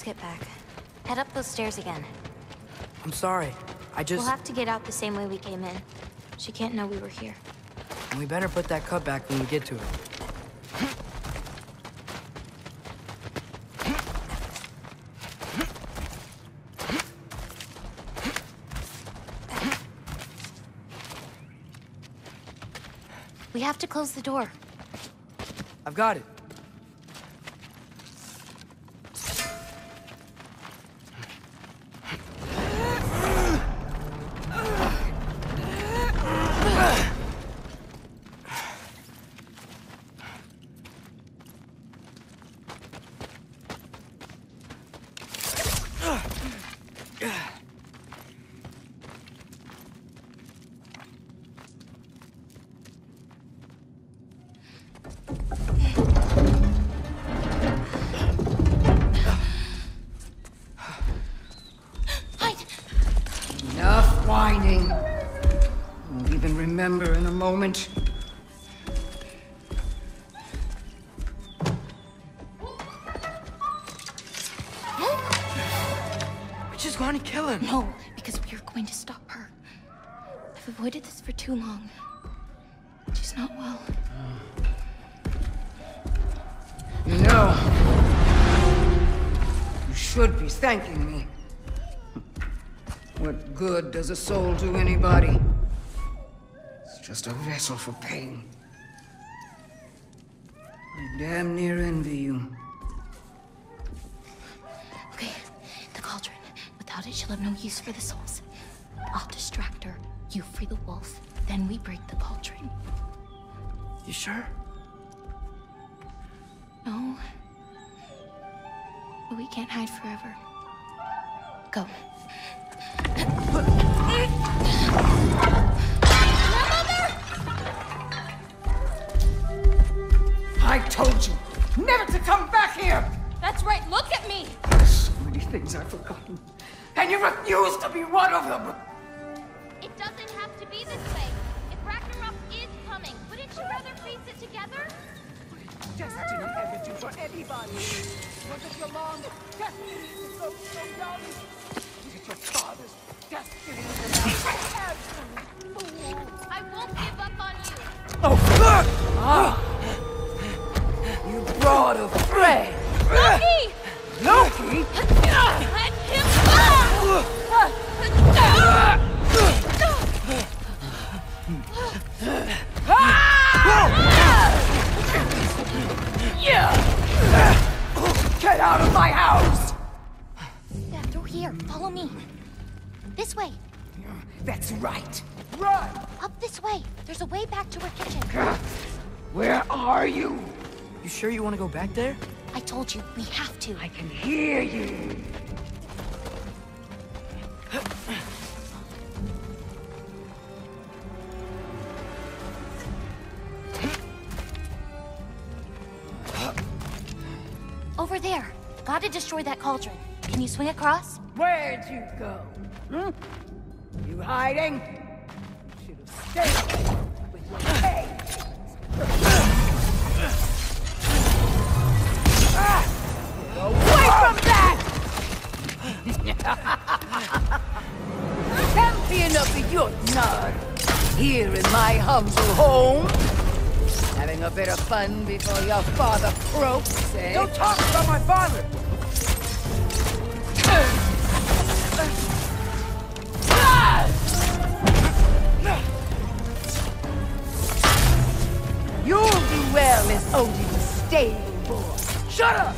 Let's get back. Head up those stairs again. I'm sorry. I just... We'll have to get out the same way we came in. She can't know we were here. We better put that cut back when we get to it. We have to close the door. I've got it. Enough whining. I won't even remember in a moment. We're just going to kill him. No, because we are going to stop her. I've avoided this for too long. Should be thanking me. What good does a soul do anybody? It's just a vessel for pain. I damn near envy you. Okay, the cauldron. Without it, she'll have no use for the souls. I'll distract her. You free the wolf. Then we break the cauldron. You sure? No. But we can't hide forever. Go. I told you never to come back here! That's right, look at me! So many things I've forgotten. And you refuse to be one of them! Destiny ever do for anybody? Was it your mom's destiny to go so young? Was it your father's destiny to absolute fool? I won't give up on you. Oh, fuck! Ah! You brought a friend! Loki! Loki? Get out of my house! Yeah, through here. Follow me. This way. That's right. Run! Up this way. There's a way back to her kitchen. Where are you? You sure you want to go back there? I told you, we have to. I can hear you. Destroy that cauldron. Can you swing across? Where'd you go? Hmm? You hiding? You Should have stayed with your cage. Away from that! Champion of the Jotnar, here in my humble home. Having a bit of fun before your father croaks, eh? Don't talk about my father! Odin's stable boy. Shut up!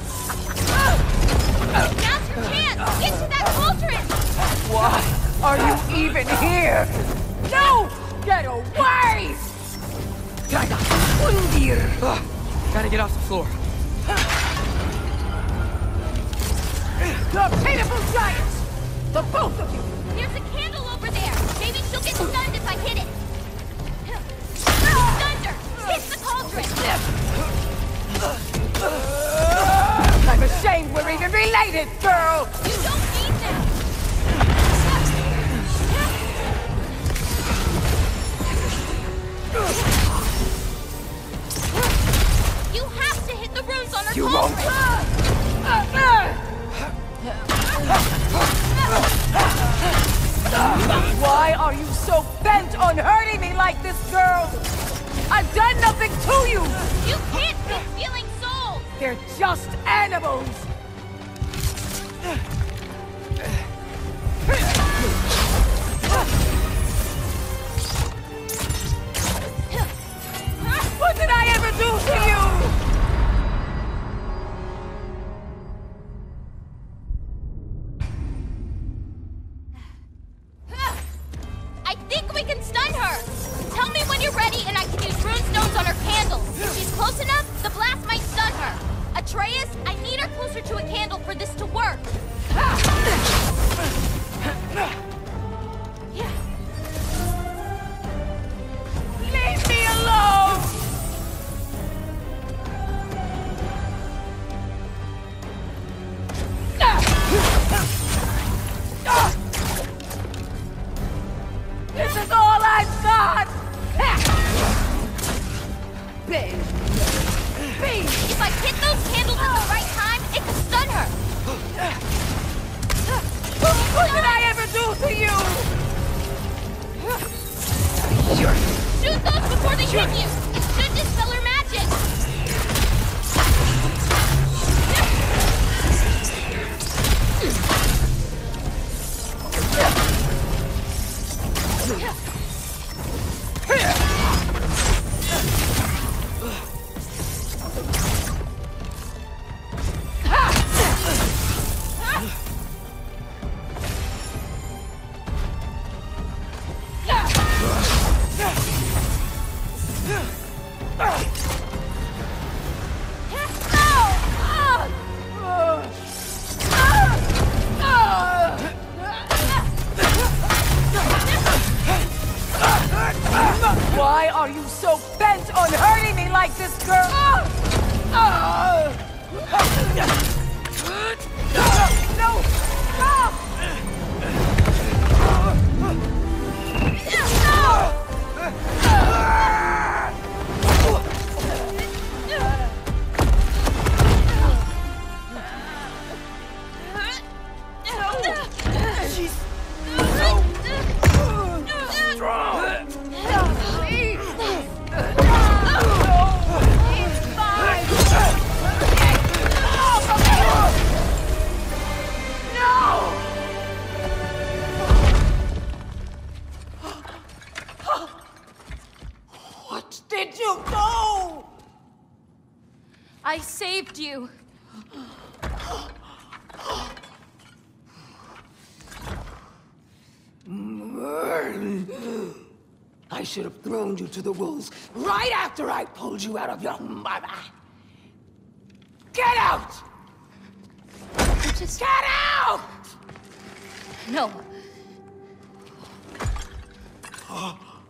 Now's your chance! Get to that cauldron! Why are you even here? No! Get away! Draga, Undir! Ugh, gotta get off the floor. The pitiful giants! The both of you! There's a candle over there. Maybe she'll get stunned if I hit it. I'm ashamed we're even related, girl! You don't need that! You have to hit the runes on our You cauldron. won't! Why are you so bent on hurting me like this, girl? I've done nothing to you! You can't be stealing souls! They're just animals! Those thrown you to the wolves right after I pulled you out of your mother. Get out! I just Get out! no.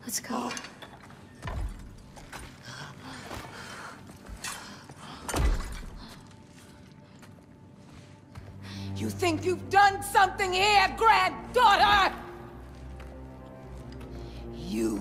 Let's go. You think you've done something here, granddaughter? You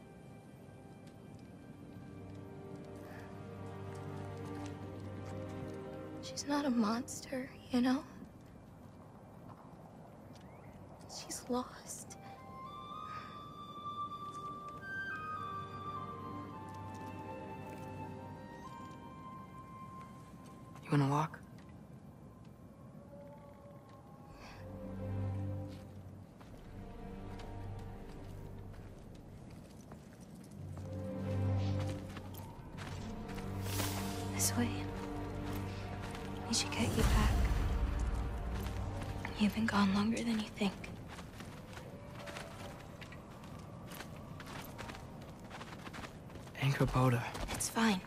She's not a monster, you know? She's lost. You wanna walk? This way. Should get you back. You've been gone longer than you think. Angrboda. It's fine.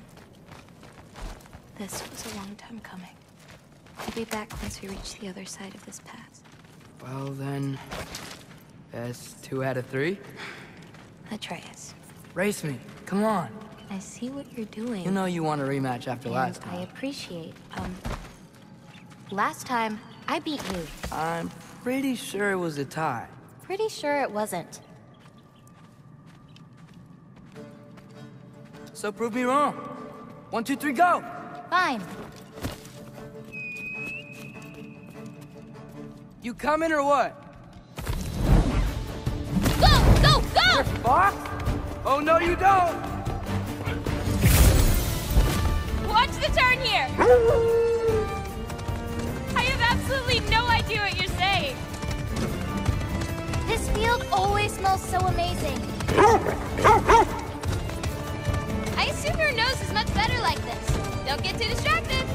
This was a long time coming. We'll be back once we reach the other side of this pass. Well then, that's two out of three. Atreus, Race me. Come on. I see what you're doing. You know you want a rematch after and last I appreciate, um... Last time, I beat you. I'm pretty sure it was a tie. Pretty sure it wasn't. So prove me wrong. One, two, three, go! Fine. You coming or what? Go, go, go! Fox? Oh no, you don't! Watch the turn here! Have idea what you're saying. This field always smells so amazing. I assume your nose is much better like this. Don't get too distracted.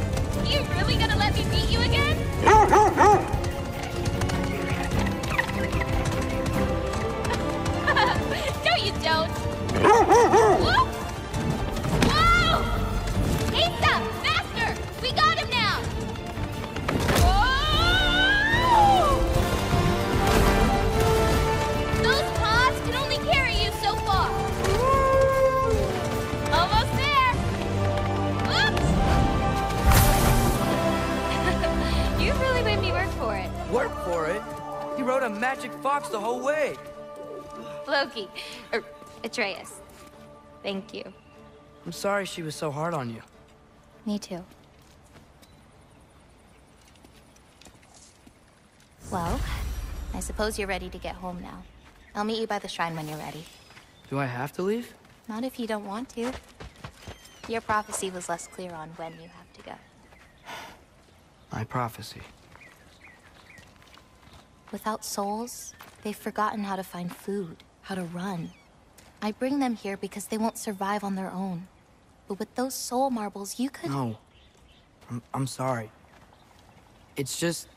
You really gonna let me beat you again? no, you don't. Loki. Er, Atreus. Thank you. I'm sorry she was so hard on you. Me too. Well, I suppose you're ready to get home now. I'll meet you by the shrine when you're ready. Do I have to leave? Not if you don't want to. Your prophecy was less clear on when you have to go. My prophecy. Without souls, they've forgotten how to find food, how to run. I bring them here because they won't survive on their own. But with those soul marbles, you could. No. I'm, I'm sorry. It's just...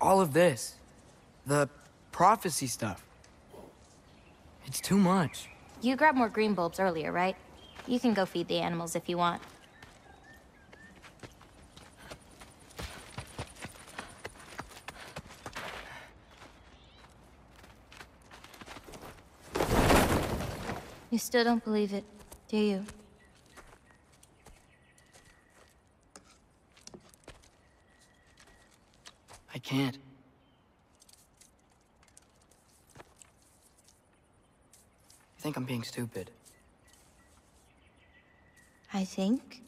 All of this. The prophecy stuff. It's too much. You grabbed more green bulbs earlier, right? You can go feed the animals if you want. You still don't believe it, do you? I can't. You think I'm being stupid? I think.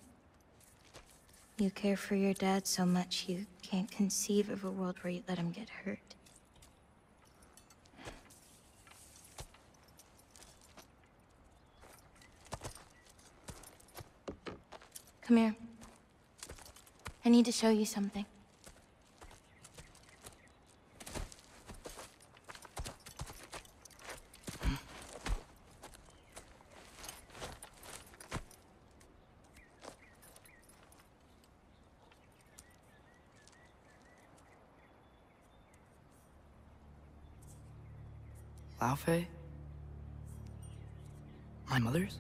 You care for your dad so much you can't conceive of a world where you let him get hurt. Come here. I need to show you something. Laufey? My mother's?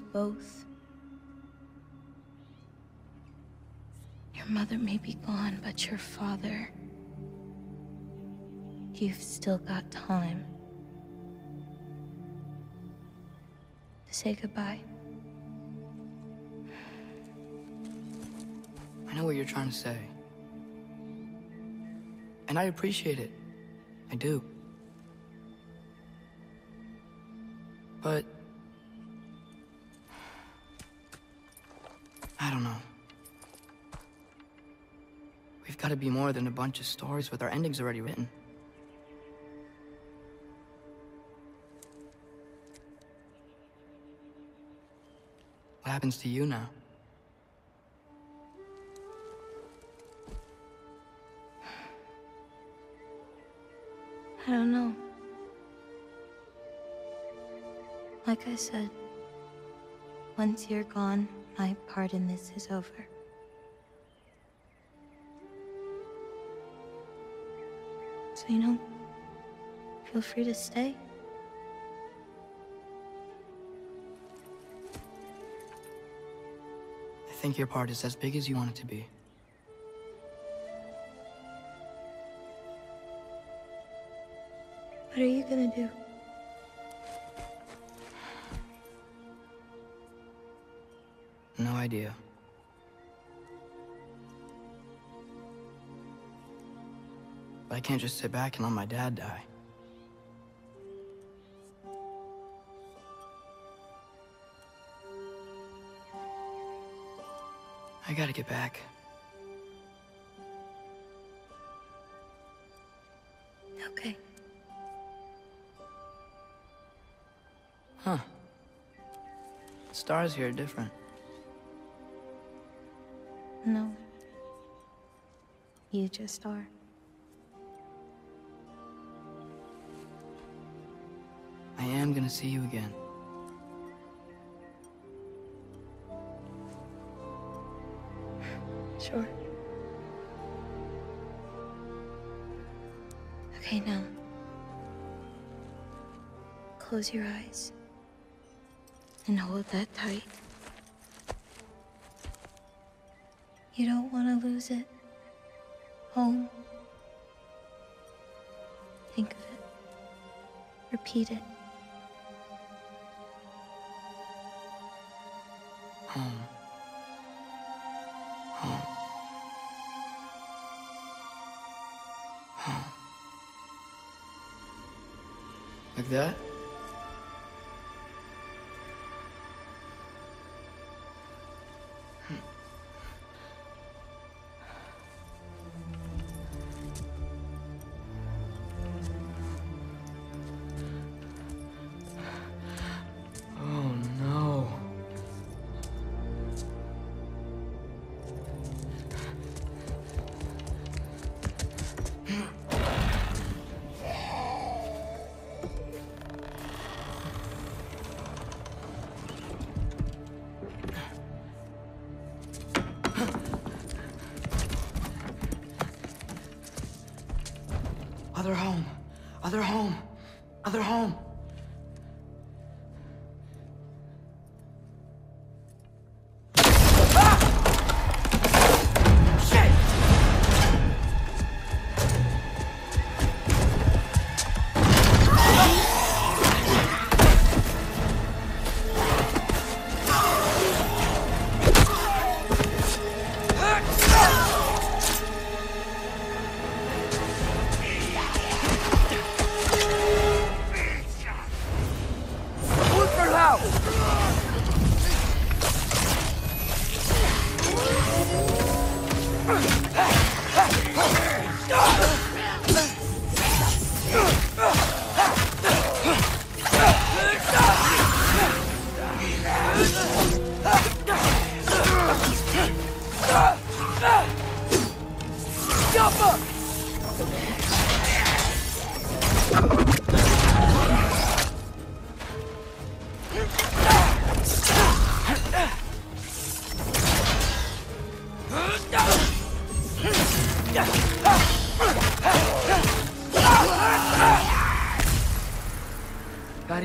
Both. Your mother may be gone, but your father... You've still got time to say goodbye. I know what you're trying to say. And I appreciate it. I do. But... We've got to be more than a bunch of stories with our endings already written. What happens to you now? I don't know. Like I said, once you're gone, my part in this is over. So, you know, feel free to stay. I think your part is as big as you want it to be. What are you gonna do? No idea. But I can't just sit back and let my dad die. I gotta get back. Okay. Huh. Stars here are different. No. You just are. I am gonna see you again. Sure. Okay, now. Close your eyes. And hold that tight. You don't want to lose it. Home. Think of it. Repeat it. Like that? Other home. Other home. Gotta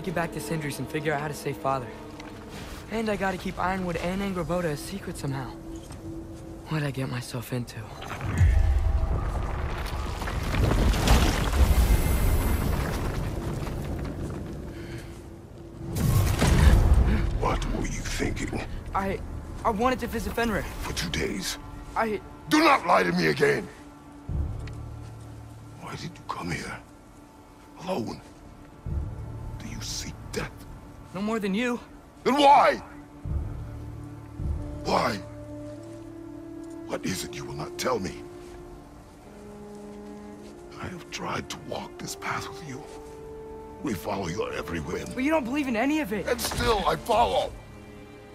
get back to Sindri's and figure out how to save Father. And I gotta keep Ironwood and Angrboda a secret somehow. What'd I get myself into? I... I wanted to visit Fenrir. For two days? I... Do not lie to me again! Why did you come here? Alone? Do you seek death? No more than you. Then why? Why? What is it you will not tell me? I have tried to walk this path with you. We follow your every whim. But you don't believe in any of it. And still I follow.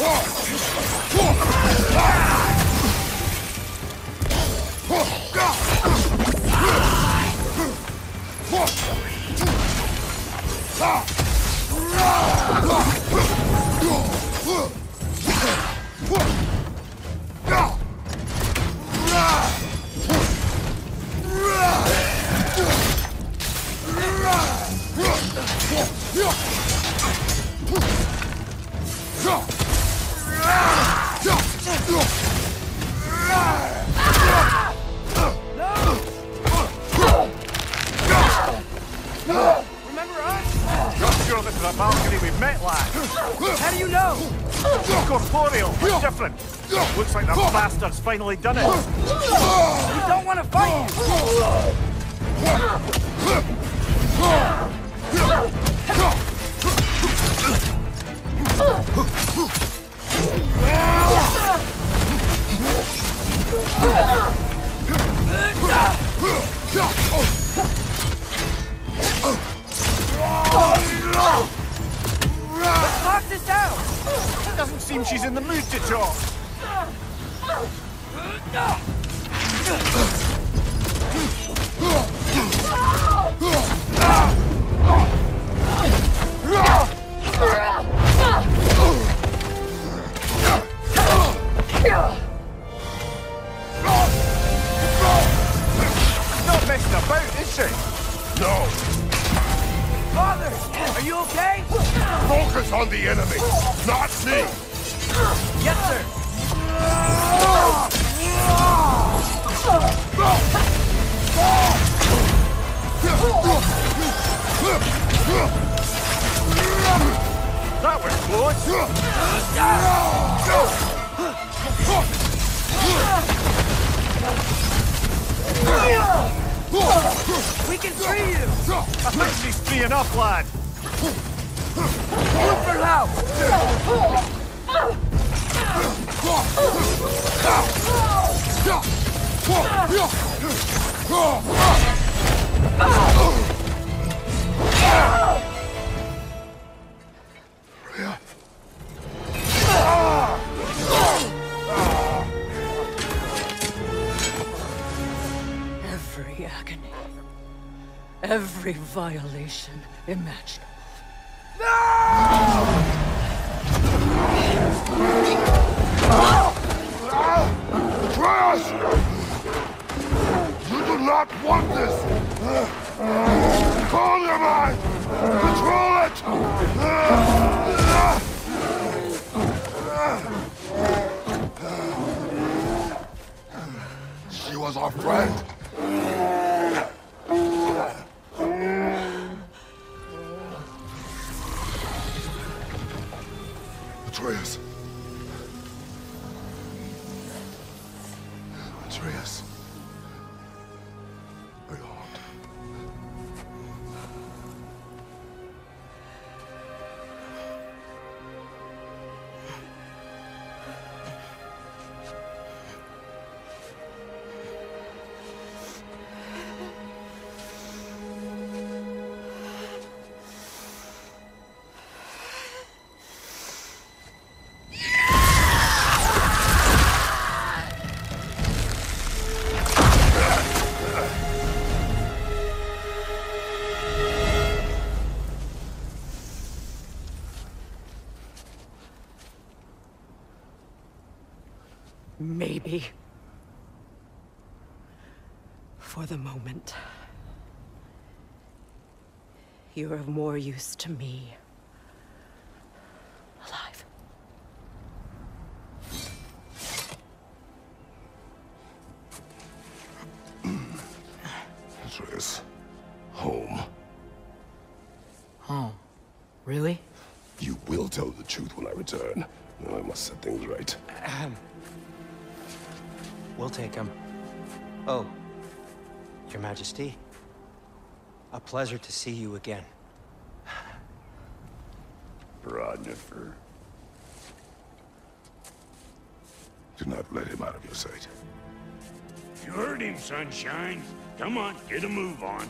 Remember finally done it. Free you. I think she's free enough, lad. Look for. Every violation imaginable. Freya! You're of more use to me. Alive. Triss. Home. Oh, really? You will tell the truth when I return. Now I must set things right. Ahem. We'll take him. Oh, Your Majesty. A pleasure to see you again. Rodnifer. Do not let him out of your sight. You heard him, Sunshine. Come on, get a move on.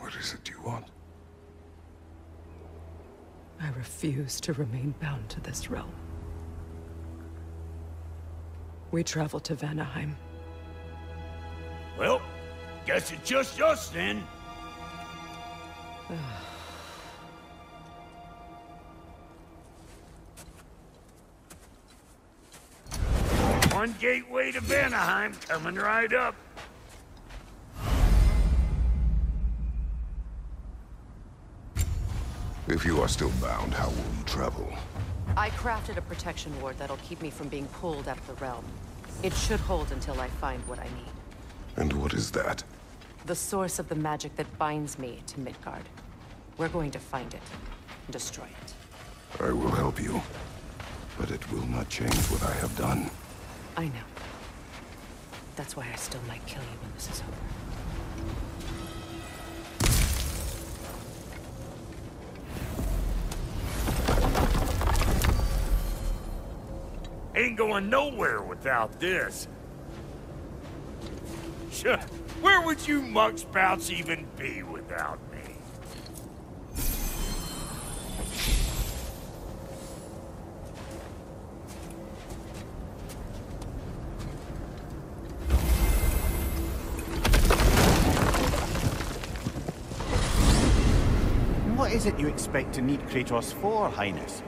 What is it you want? I refuse to remain bound to this realm. We travel to Vanaheim. Well, guess it's just us then. One gateway to Vanaheim coming right up. If you are still bound, how will you travel? I crafted a protection ward that'll keep me from being pulled out of the realm. It should hold until I find what I need. And what is that? The source of the magic that binds me to Midgard. We're going to find it. and Destroy it. I will help you. But it will not change what I have done. I know. That's why I still might kill you when this is over. Ain't going nowhere without this. Sure, where would you muckspouts even be without me? What is it you expect to need Kratos for, Highness?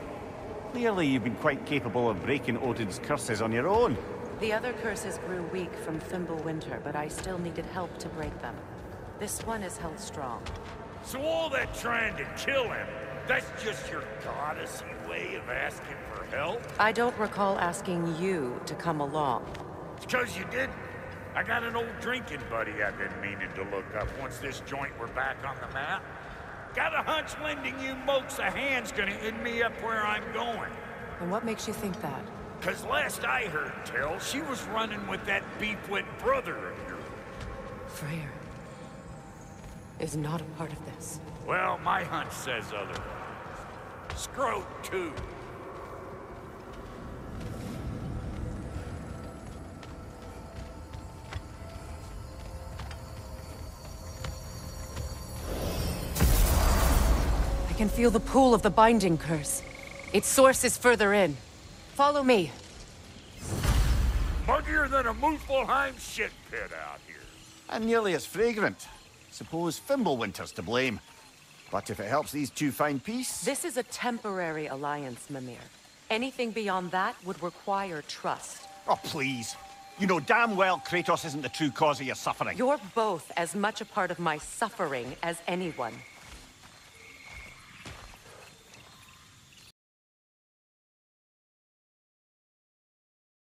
Clearly you've been quite capable of breaking Odin's curses on your own. The other curses grew weak from Fimbulwinter, but I still needed help to break them. This one is held strong. So all that trying to kill him, that's just your goddessy way of asking for help? I don't recall asking you to come along. It's because you didn't. I got an old drinking buddy I've been meaning to look up once this joint were back on the map. Got a hunch lending you mokes a hand's gonna end me up where I'm going. And what makes you think that? Cause last I heard tell, she was running with that beefwit brother of yours. Freyr is not a part of this. Well, my hunch says otherwise. Scrote, too. Can feel the pull of the binding curse. Its source is further in. Follow me. Muggier than a Muspelheim shit pit out here. And nearly as fragrant. Suppose Fimbulwinter's to blame. But if it helps these two find peace... This is a temporary alliance, Mimir. Anything beyond that would require trust. Oh, please. You know damn well Kratos isn't the true cause of your suffering. You're both as much a part of my suffering as anyone.